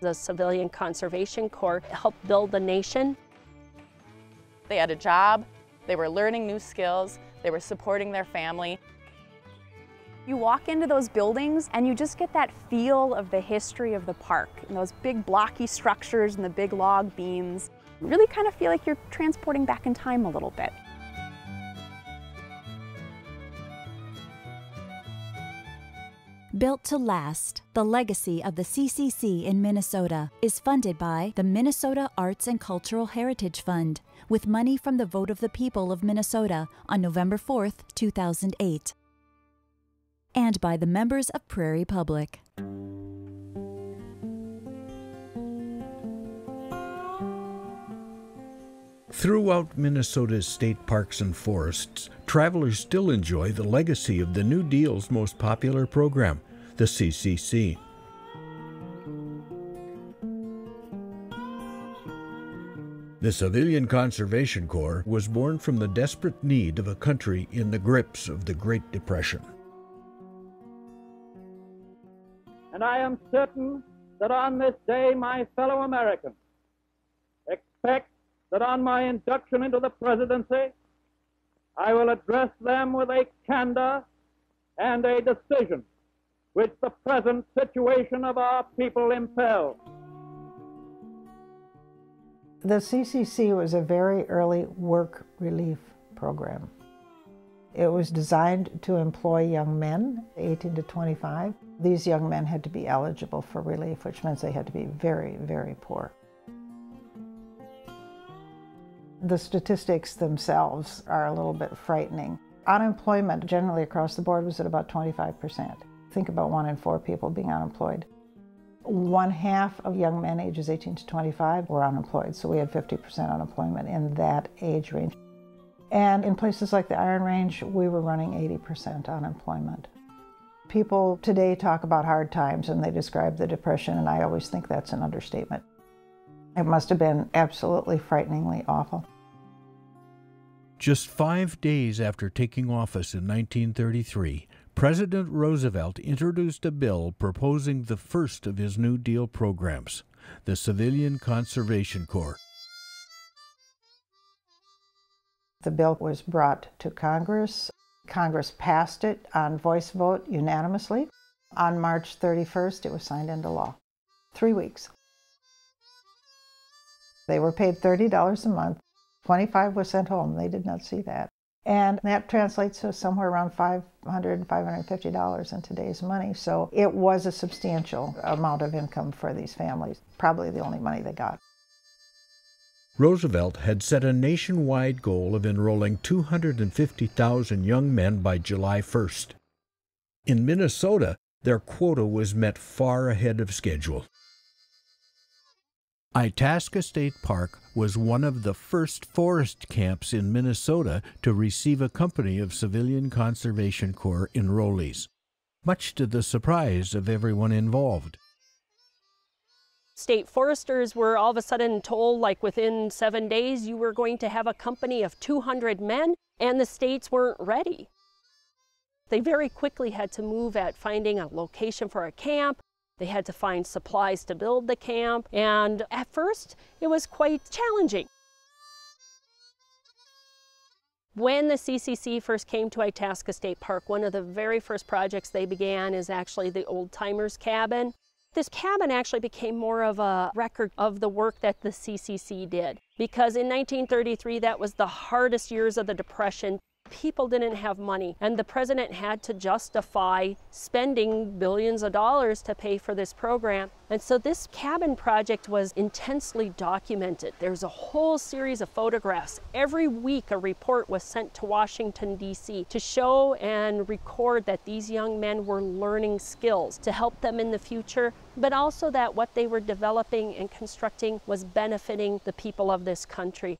The Civilian Conservation Corps helped build the nation. They had a job, they were learning new skills, they were supporting their family. You walk into those buildings and you just get that feel of the history of the park and those big blocky structures and the big log beams. You really kind of feel like you're transporting back in time a little bit. Built to Last, the legacy of the CCC in Minnesota, is funded by the Minnesota Arts and Cultural Heritage Fund with money from the vote of the people of Minnesota on November 4, 2008 and by the members of Prairie Public. Throughout Minnesota's state parks and forests, travelers still enjoy the legacy of the New Deal's most popular program, the CCC. The Civilian Conservation Corps was born from the desperate need of a country in the grips of the Great Depression. And I am certain that on this day, my fellow Americans expect that on my induction into the presidency, I will address them with a candor and a decision which the present situation of our people impels. The CCC was a very early work relief program. It was designed to employ young men, 18 to 25. These young men had to be eligible for relief, which meant they had to be very, very poor. The statistics themselves are a little bit frightening. Unemployment generally across the board was at about 25%. Think about one in four people being unemployed. One half of young men ages 18 to 25 were unemployed, so we had 50% unemployment in that age range. And in places like the Iron Range, we were running 80% unemployment. People today talk about hard times and they describe the Depression, and I always think that's an understatement. It must have been absolutely frighteningly awful. Just five days after taking office in 1933, President Roosevelt introduced a bill proposing the first of his New Deal programs, the Civilian Conservation Corps. The bill was brought to Congress. Congress passed it on voice vote unanimously. On March 31st, it was signed into law. Three weeks. They were paid $30 a month. 25 was sent home. They did not see that. And that translates to somewhere around $500, $550 in today's money. So it was a substantial amount of income for these families, probably the only money they got. Roosevelt had set a nationwide goal of enrolling 250,000 young men by July 1st. In Minnesota, their quota was met far ahead of schedule. Itasca State Park was one of the first forest camps in Minnesota to receive a company of Civilian Conservation Corps enrollees, much to the surprise of everyone involved state foresters were all of a sudden told like within seven days you were going to have a company of 200 men and the states weren't ready. They very quickly had to move at finding a location for a camp. They had to find supplies to build the camp and at first it was quite challenging. When the CCC first came to Itasca State Park, one of the very first projects they began is actually the Old Timers Cabin. This cabin actually became more of a record of the work that the CCC did because in 1933 that was the hardest years of the Depression people didn't have money and the president had to justify spending billions of dollars to pay for this program. And so this cabin project was intensely documented. There's a whole series of photographs. Every week a report was sent to Washington D.C. to show and record that these young men were learning skills to help them in the future, but also that what they were developing and constructing was benefiting the people of this country.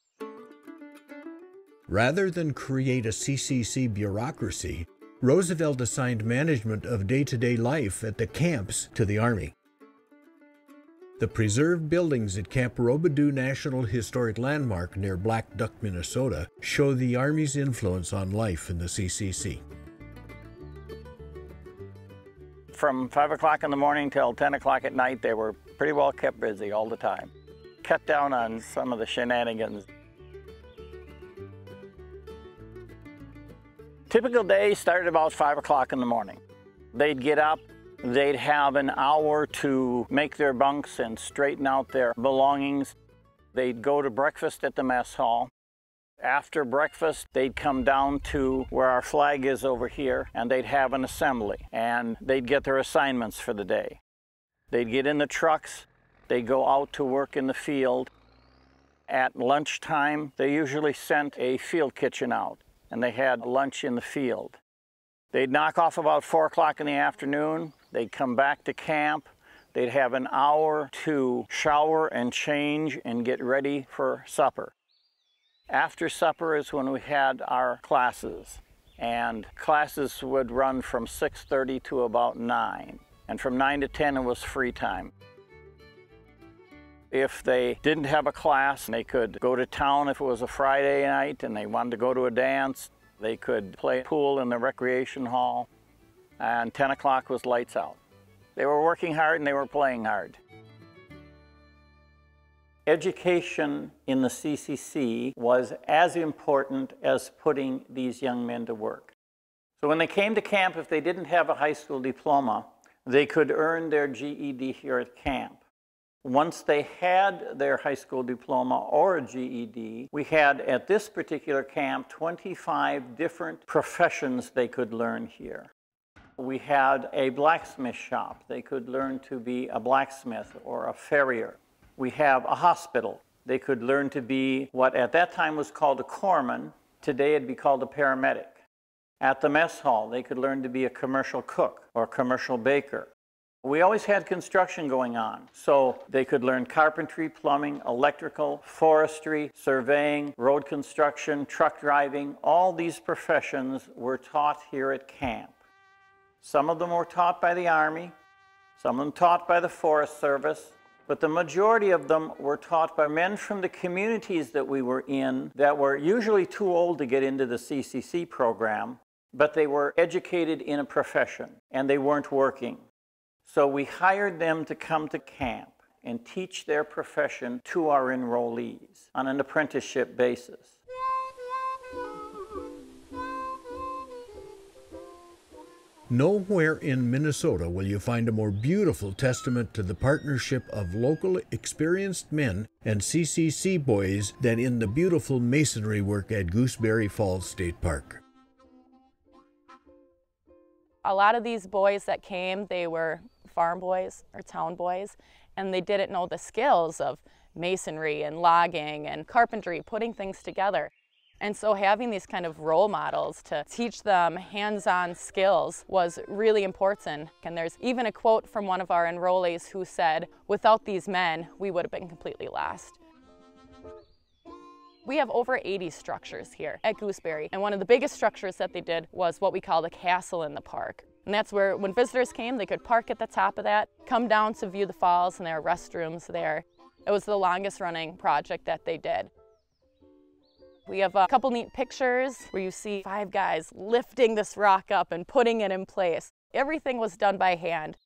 Rather than create a CCC bureaucracy, Roosevelt assigned management of day to day life at the camps to the Army. The preserved buildings at Camp Rabideau National Historic Landmark near Blackduck, Minnesota, show the Army's influence on life in the CCC. from 5 o'clock in the morning till 10 o'clock at night, they were pretty well kept busy all the time. Cut down on some of the shenanigans. Typical day started about 5 o'clock in the morning. They'd get up, they'd have an hour to make their bunks and straighten out their belongings. They'd go to breakfast at the mess hall. After breakfast, they'd come down to where our flag is over here and they'd have an assembly and they'd get their assignments for the day. They'd get in the trucks, they'd go out to work in the field. At lunchtime, they usually sent a field kitchen out and they had lunch in the field. They'd knock off about four o'clock in the afternoon. They'd come back to camp. They'd have an hour to shower and change and get ready for supper. After supper is when we had our classes. And classes would run from 6.30 to about 9. And from 9 to 10 it was free time. If they didn't have a class, they could go to town if it was a Friday night and they wanted to go to a dance. They could play pool in the recreation hall. And 10 o'clock was lights out. They were working hard and they were playing hard. Education in the CCC was as important as putting these young men to work. So when they came to camp, if they didn't have a high school diploma, they could earn their GED here at camp. Once they had their high school diploma or a GED, we had at this particular camp 25 different professions they could learn here. We had a blacksmith shop. They could learn to be a blacksmith or a farrier. We have a hospital. They could learn to be what at that time was called a corpsman. Today it'd be called a paramedic. At the mess hall, they could learn to be a commercial cook or commercial baker. We always had construction going on, so they could learn carpentry, plumbing, electrical, forestry, surveying, road construction, truck driving. All these professions were taught here at camp. Some of them were taught by the Army, some of them taught by the Forest Service, but the majority of them were taught by men from the communities that we were in that were usually too old to get into the CCC program, but they were educated in a profession and they weren't working. So we hired them to come to camp and teach their profession to our enrollees on an apprenticeship basis. Nowhere in Minnesota will you find a more beautiful testament to the partnership of local experienced men and CCC boys than in the beautiful masonry work at Gooseberry Falls State Park. A lot of these boys that came, they were farm boys or town boys, and they didn't know the skills of masonry and logging and carpentry, putting things together. And so having these kind of role models to teach them hands-on skills was really important. And there's even a quote from one of our enrollees who said, without these men, we would have been completely lost. We have over 80 structures here at Gooseberry, and one of the biggest structures that they did was what we call the castle in the park. And that's where, when visitors came, they could park at the top of that, come down to view the falls, and there are restrooms there. It was the longest running project that they did. We have a couple neat pictures where you see five guys lifting this rock up and putting it in place. Everything was done by hand.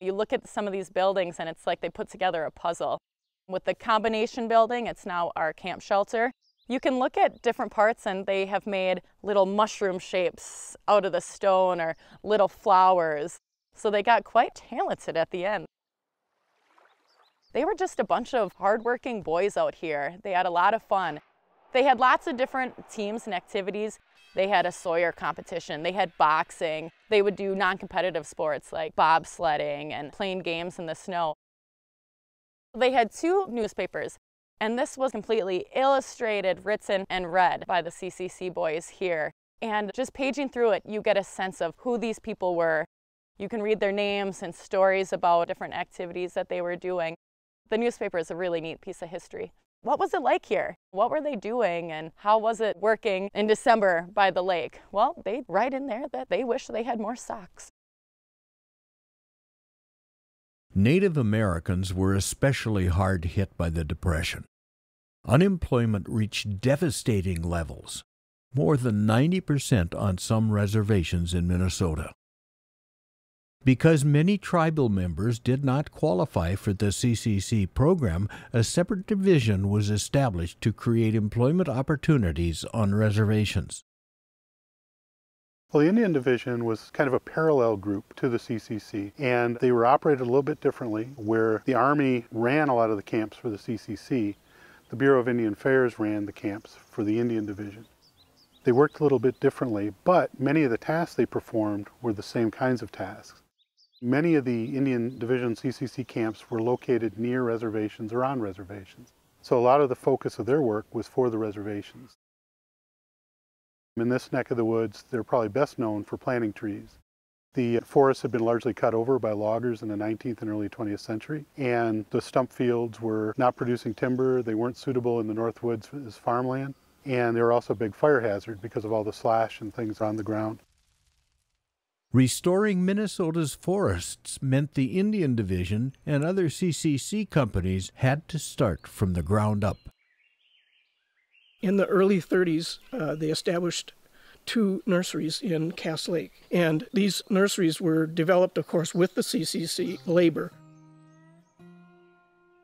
You look at some of these buildings and it's like they put together a puzzle. With the combination building, it's now our camp shelter. You can look at different parts and they have made little mushroom shapes out of the stone or little flowers. So they got quite talented at the end. They were just a bunch of hardworking boys out here. They had a lot of fun. They had lots of different teams and activities. They had a Sawyer competition, they had boxing, they would do non-competitive sports like bobsledding and playing games in the snow. They had two newspapers, and this was completely illustrated, written, and read by the CCC boys here. And just paging through it, you get a sense of who these people were. You can read their names and stories about different activities that they were doing. The newspaper is a really neat piece of history. What was it like here? What were they doing and how was it working in December by the lake? Well, they write in there that they wish they had more socks. Native Americans were especially hard hit by the Depression. Unemployment reached devastating levels, more than 90% on some reservations in Minnesota. Because many tribal members did not qualify for the CCC program, a separate division was established to create employment opportunities on reservations. Well, the Indian Division was kind of a parallel group to the CCC, and they were operated a little bit differently, where the Army ran a lot of the camps for the CCC. The Bureau of Indian Affairs ran the camps for the Indian Division. They worked a little bit differently, but many of the tasks they performed were the same kinds of tasks. Many of the Indian Division CCC camps were located near reservations or on reservations. So a lot of the focus of their work was for the reservations. In this neck of the woods, they're probably best known for planting trees. The forests had been largely cut over by loggers in the 19th and early 20th century, and the stump fields were not producing timber. They weren't suitable in the North Woods as farmland, and they were also a big fire hazard because of all the slash and things on the ground. Restoring Minnesota's forests meant the Indian Division and other CCC companies had to start from the ground up. In the early 30s, uh, they established two nurseries in Cass Lake. And these nurseries were developed, of course, with the CCC labor.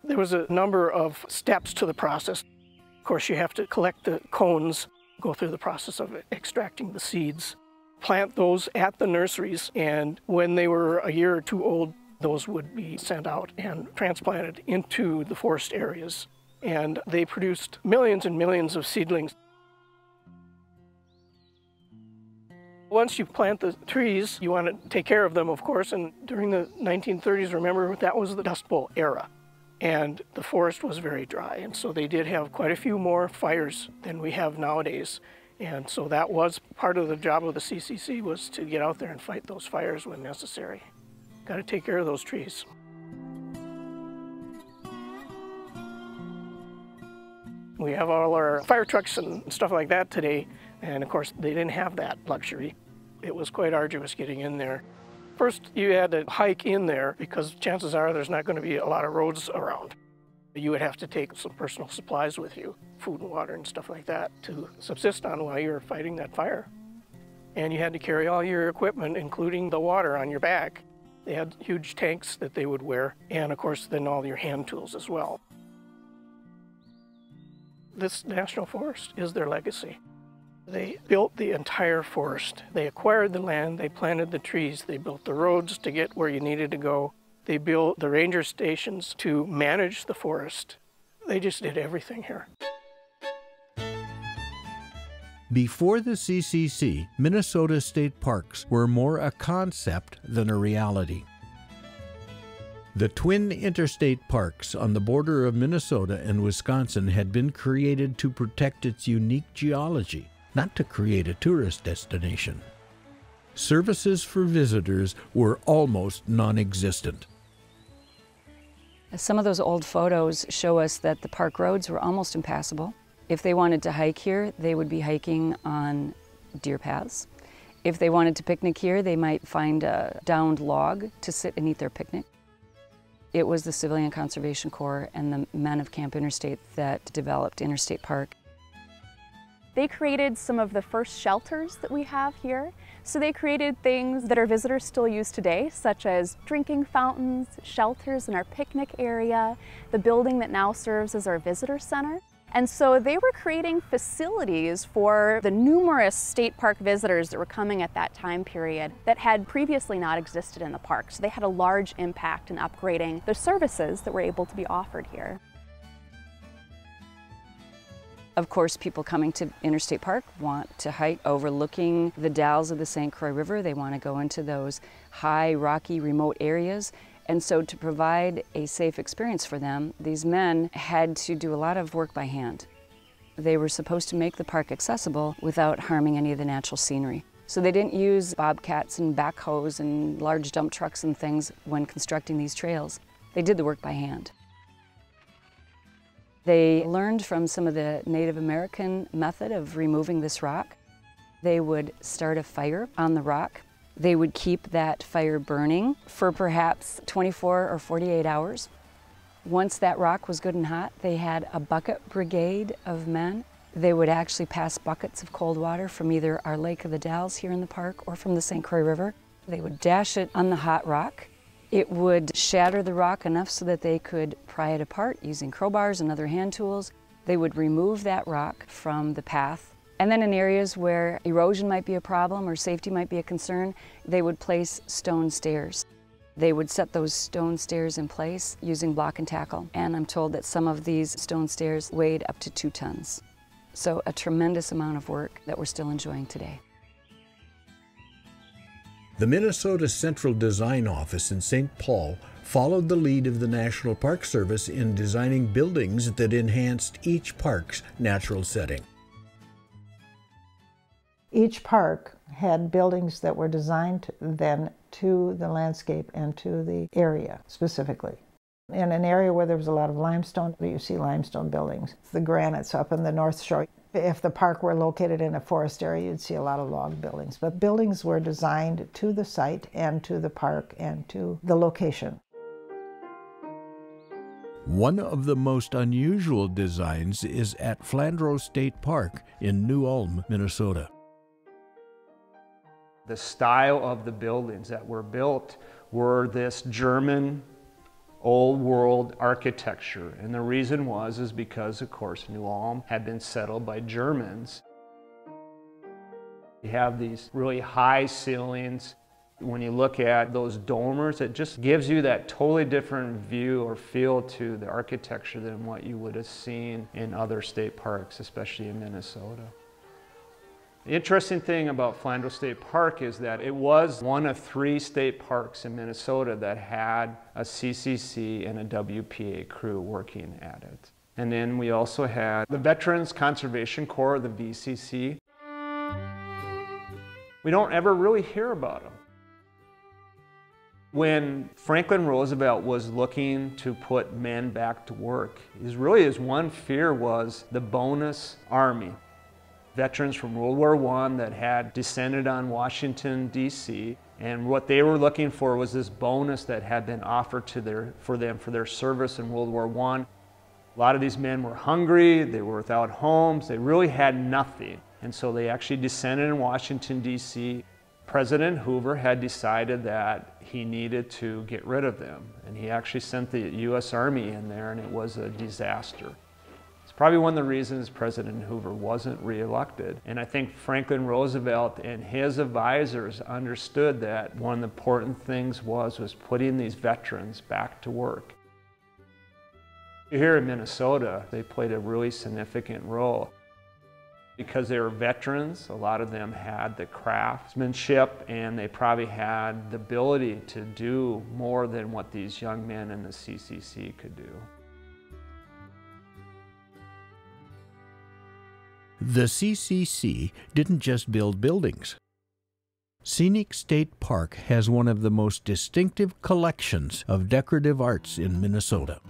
There was a number of steps to the process. Of course, you have to collect the cones, go through the process of extracting the seeds plant those at the nurseries, and when they were a year or two old, those would be sent out and transplanted into the forest areas. And they produced millions and millions of seedlings. Once you plant the trees, you want to take care of them, of course, and during the 1930s, remember, that was the Dust Bowl era. And the forest was very dry, and so they did have quite a few more fires than we have nowadays. And so that was part of the job of the CCC was to get out there and fight those fires when necessary. Got to take care of those trees. We have all our fire trucks and stuff like that today, and of course they didn't have that luxury. It was quite arduous getting in there. First, you had to hike in there because chances are there's not going to be a lot of roads around. You would have to take some personal supplies with you, food and water and stuff like that, to subsist on while you're fighting that fire. And you had to carry all your equipment, including the water, on your back. They had huge tanks that they would wear, and of course, then all your hand tools as well. This national forest is their legacy. They built the entire forest. They acquired the land, they planted the trees, they built the roads to get where you needed to go, they built the ranger stations to manage the forest. They just did everything here. Before the CCC, Minnesota state parks were more a concept than a reality. The twin interstate parks on the border of Minnesota and Wisconsin had been created to protect its unique geology, not to create a tourist destination. Services for visitors were almost non existent. Some of those old photos show us that the park roads were almost impassable. If they wanted to hike here, they would be hiking on deer paths. If they wanted to picnic here, they might find a downed log to sit and eat their picnic. It was the Civilian Conservation Corps and the men of Camp Interstate that developed Interstate Park. They created some of the first shelters that we have here. So they created things that our visitors still use today, such as drinking fountains, shelters in our picnic area, the building that now serves as our visitor center. And so they were creating facilities for the numerous state park visitors that were coming at that time period that had previously not existed in the park. So they had a large impact in upgrading the services that were able to be offered here. Of course, people coming to Interstate Park want to hike overlooking the dalles of the St. Croix River. They want to go into those high, rocky, remote areas. And so, to provide a safe experience for them, these men had to do a lot of work by hand. They were supposed to make the park accessible without harming any of the natural scenery. So, they didn't use bobcats and backhoes and large dump trucks and things when constructing these trails. They did the work by hand. They learned from some of the Native American method of removing this rock. They would start a fire on the rock. They would keep that fire burning for perhaps 24 or 48 hours. Once that rock was good and hot, they had a bucket brigade of men. They would actually pass buckets of cold water from either our Lake of the Dalles here in the park or from the St. Croix River. They would dash it on the hot rock. It would shatter the rock enough so that they could pry it apart using crowbars and other hand tools. They would remove that rock from the path. And then in areas where erosion might be a problem or safety might be a concern, they would place stone stairs. They would set those stone stairs in place using block and tackle. And I'm told that some of these stone stairs weighed up to two tons. So a tremendous amount of work that we're still enjoying today. The Minnesota Central Design Office in St. Paul followed the lead of the National Park Service in designing buildings that enhanced each park's natural setting. Each park had buildings that were designed then to the landscape and to the area specifically. In an area where there was a lot of limestone, you see limestone buildings. The granites up in the North Shore. If the park were located in a forest area, you'd see a lot of log buildings. But buildings were designed to the site and to the park and to the location. One of the most unusual designs is at Flandrau State Park in New Ulm, Minnesota. The style of the buildings that were built were this German old world architecture. And the reason was is because of course New Ulm had been settled by Germans. You have these really high ceilings. When you look at those dormers, it just gives you that totally different view or feel to the architecture than what you would have seen in other state parks, especially in Minnesota. The interesting thing about Flandrau State Park is that it was one of three state parks in Minnesota that had a CCC and a WPA crew working at it. And then we also had the Veterans Conservation Corps, the VCC. We don't ever really hear about them. When Franklin Roosevelt was looking to put men back to work, his really his one fear was the bonus army veterans from World War I that had descended on Washington, D.C. And what they were looking for was this bonus that had been offered to their, for them for their service in World War I. A lot of these men were hungry, they were without homes, they really had nothing. And so they actually descended in Washington, D.C. President Hoover had decided that he needed to get rid of them. And he actually sent the U.S. Army in there, and it was a disaster probably one of the reasons President Hoover wasn't reelected. And I think Franklin Roosevelt and his advisors understood that one of the important things was, was putting these veterans back to work. Here in Minnesota, they played a really significant role. Because they were veterans, a lot of them had the craftsmanship and they probably had the ability to do more than what these young men in the CCC could do. The CCC didn't just build buildings. Scenic State Park has one of the most distinctive collections of decorative arts in Minnesota.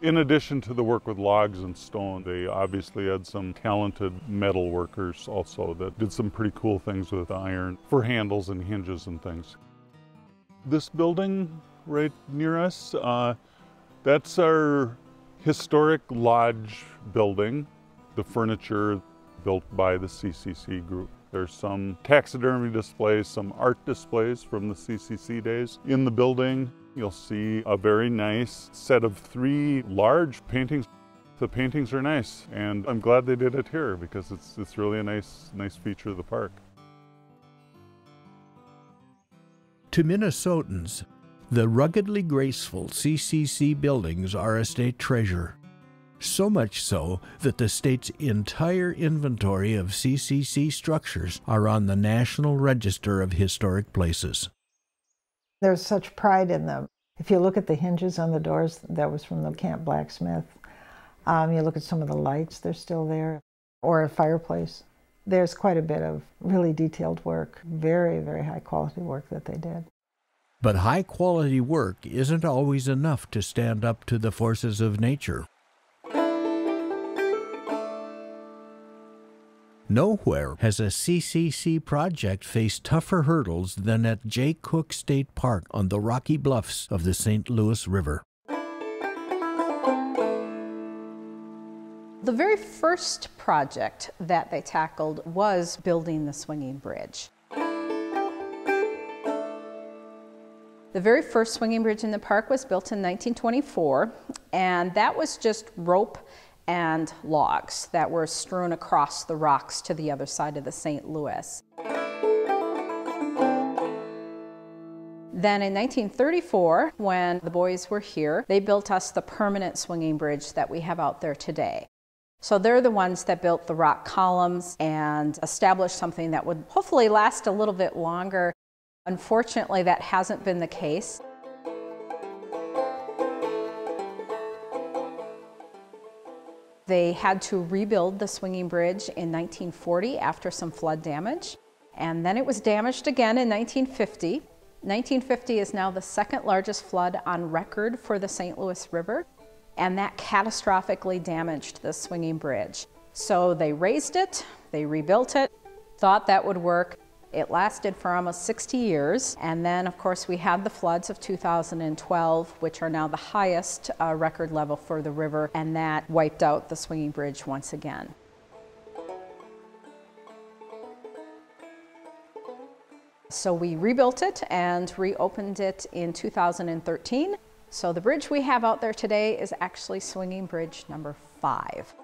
In addition to the work with logs and stone, they obviously had some talented metal workers also that did some pretty cool things with iron for handles and hinges and things. This building right near us. Uh, that's our historic lodge building, the furniture built by the CCC group. There's some taxidermy displays, some art displays from the CCC days. In the building, you'll see a very nice set of three large paintings. The paintings are nice, and I'm glad they did it here because it's, it's really a nice, nice feature of the park. To Minnesotans, the ruggedly graceful CCC buildings are a state treasure. So much so that the state's entire inventory of CCC structures are on the National Register of Historic Places. There's such pride in them. If you look at the hinges on the doors, that was from the Camp Blacksmith. Um, you look at some of the lights, they're still there, or a fireplace. There's quite a bit of really detailed work, very, very high quality work that they did. But high quality work isn't always enough to stand up to the forces of nature. Nowhere has a CCC project faced tougher hurdles than at Jay Cooke State Park on the rocky bluffs of the St. Louis River. The very first project that they tackled was building the swinging bridge. The very first swinging bridge in the park was built in 1924, and that was just rope and logs that were strewn across the rocks to the other side of the St. Louis. Then in 1934, when the boys were here, they built us the permanent swinging bridge that we have out there today. So they're the ones that built the rock columns and established something that would hopefully last a little bit longer Unfortunately, that hasn't been the case. They had to rebuild the swinging bridge in 1940 after some flood damage, and then it was damaged again in 1950. 1950 is now the second largest flood on record for the St. Louis River, and that catastrophically damaged the swinging bridge. So they raised it, they rebuilt it, thought that would work, it lasted for almost 60 years, and then, of course, we had the floods of 2012, which are now the highest uh, record level for the river, and that wiped out the swinging bridge once again. So we rebuilt it and reopened it in 2013. So the bridge we have out there today is actually swinging bridge number five.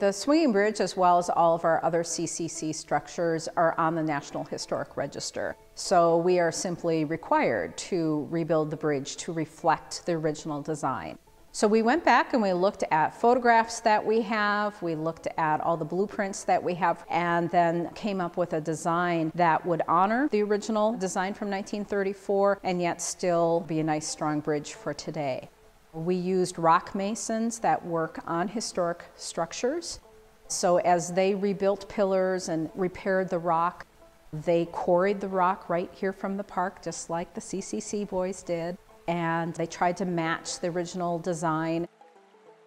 The swinging bridge, as well as all of our other CCC structures, are on the National Historic Register. So we are simply required to rebuild the bridge to reflect the original design. So we went back and we looked at photographs that we have, we looked at all the blueprints that we have, and then came up with a design that would honor the original design from 1934 and yet still be a nice strong bridge for today. We used rock masons that work on historic structures. So as they rebuilt pillars and repaired the rock, they quarried the rock right here from the park, just like the CCC boys did. And they tried to match the original design.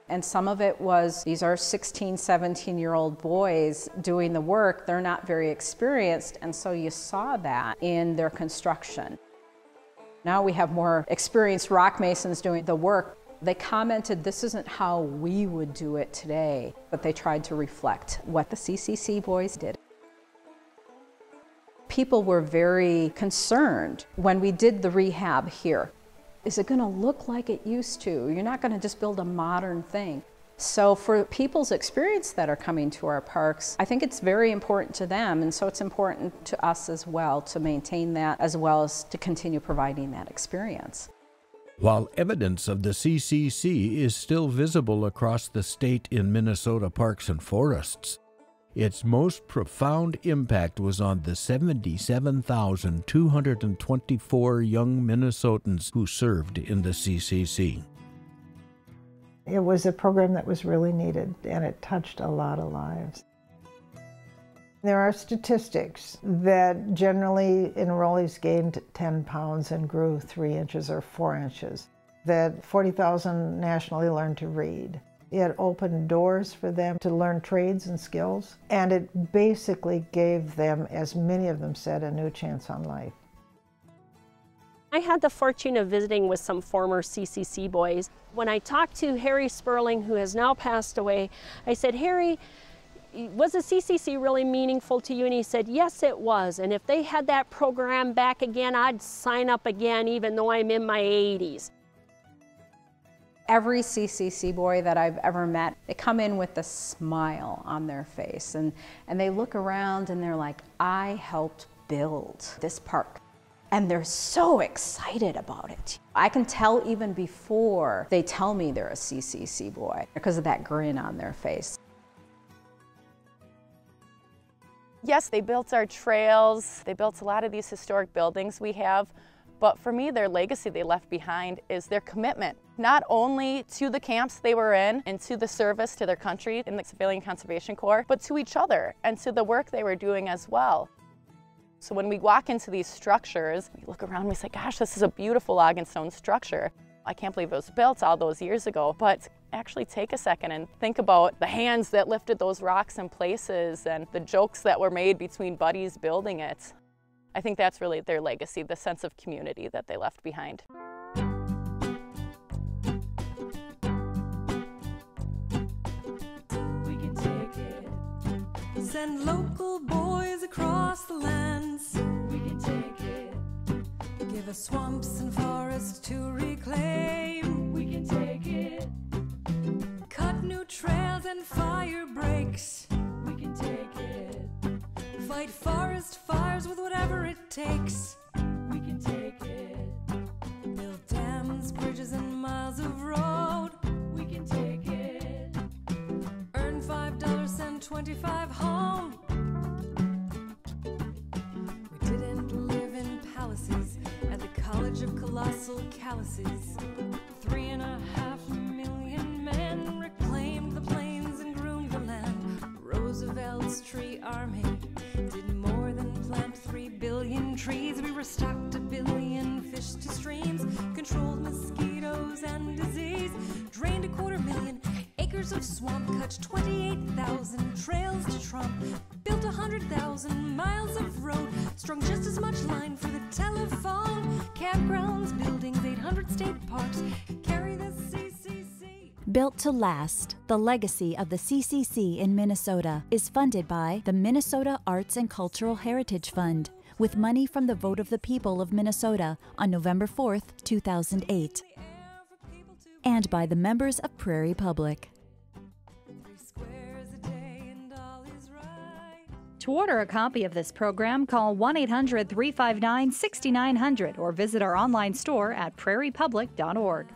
And some of it was these are 16, 17 year old boys doing the work. They're not very experienced. And so you saw that in their construction. Now we have more experienced rock masons doing the work. They commented this isn't how we would do it today, but they tried to reflect what the CCC boys did. People were very concerned when we did the rehab here. Is it going to look like it used to? You're not going to just build a modern thing. So for people's experience that are coming to our parks, I think it's very important to them and so it's important to us as well to maintain that as well as to continue providing that experience. While evidence of the CCC is still visible across the state in Minnesota parks and forests, its most profound impact was on the 77,224 young Minnesotans who served in the CCC. It was a program that was really needed and it touched a lot of lives. There are statistics that generally enrollees gained 10 pounds and grew 3 inches or 4 inches, that 40,000 nationally learned to read. It opened doors for them to learn trades and skills, and it basically gave them, as many of them said, a new chance on life. I had the fortune of visiting with some former CCC boys. When I talked to Harry Sperling, who has now passed away, I said, Harry, was the CCC really meaningful to you? And he said, yes, it was. And if they had that program back again, I'd sign up again, even though I'm in my 80s. Every CCC boy that I've ever met, they come in with a smile on their face and, and they look around and they're like, I helped build this park and they're so excited about it. I can tell even before they tell me they're a CCC boy because of that grin on their face. Yes, they built our trails, they built a lot of these historic buildings we have, but for me, their legacy they left behind is their commitment, not only to the camps they were in and to the service to their country in the Civilian Conservation Corps, but to each other and to the work they were doing as well. So when we walk into these structures, we look around and we say, gosh, this is a beautiful log and stone structure. I can't believe it was built all those years ago, but actually take a second and think about the hands that lifted those rocks in places and the jokes that were made between buddies building it. I think that's really their legacy, the sense of community that they left behind. Send local boys across the lands. We can take it. Give us swamps and forests to reclaim. We can take it. Cut new trails and fire breaks. We can take it. Fight forest fires with whatever it takes. 25 home. We didn't live in palaces at the College of Colossal Calluses. Three and a half million men reclaimed the plains and groomed the land. Roosevelt's tree army did more than plant three billion trees. We restocked a billion fish to streams, controlled mosquitoes and of swamp, cut 28,000 trails to Trump, built 100,000 miles of road, strung just as much line for the telephone, campgrounds, buildings, 800 state parks, carry the CCC. Built to Last, the legacy of the CCC in Minnesota, is funded by the Minnesota Arts and Cultural Heritage Fund with money from the vote of the people of Minnesota on November 4th, 2008, and by the members of Prairie Public. To order a copy of this program, call 1 800 359 6900 or visit our online store at prairiepublic.org.